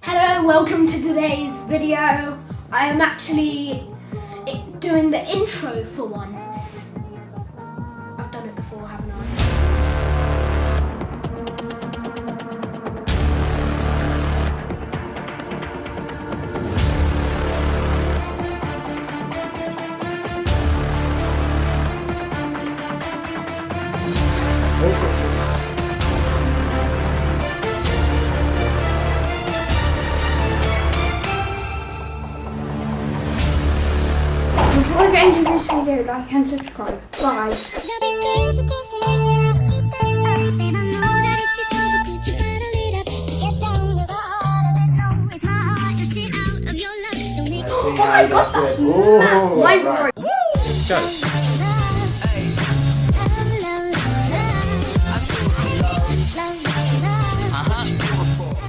Hello, welcome to today's video. I am actually doing the intro for once. Before I get into this video, like and subscribe. Bye. Oh my god, that's Ooh, My right. boy. Go.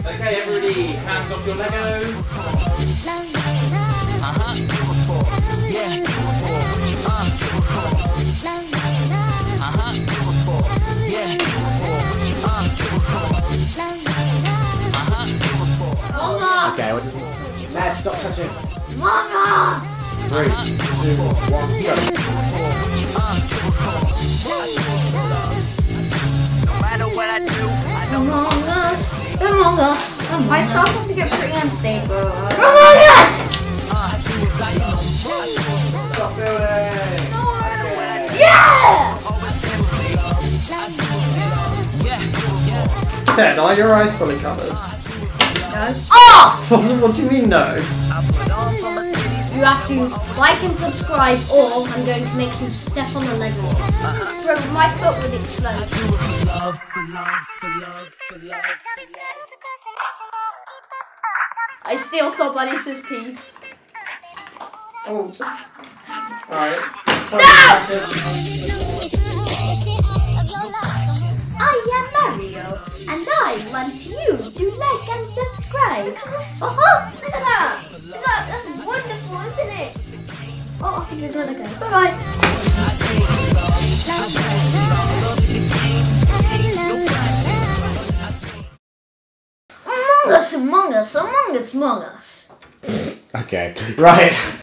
Okay, everybody, hands off your Lego. Okay, what do you think? Matt, stop touching. Three, two, one, go. Among Us. Among Us. My starting to get pretty unstable. Among Us! Stop building. Okay. Yeah! Ted, are your eyes fully covered? Oh! what do you mean no? You have to like and subscribe, or I'm going to make you step on the Lego. Bro, my foot would explode. I still saw Bunny's piece. Oh. Alright. No! I want you to like and subscribe. Oh, oh look at that! That! That's wonderful, isn't it? Oh, I think we're gonna go. Bye bye. Among Us, Among Us, Among Us, Among Us. Okay, right.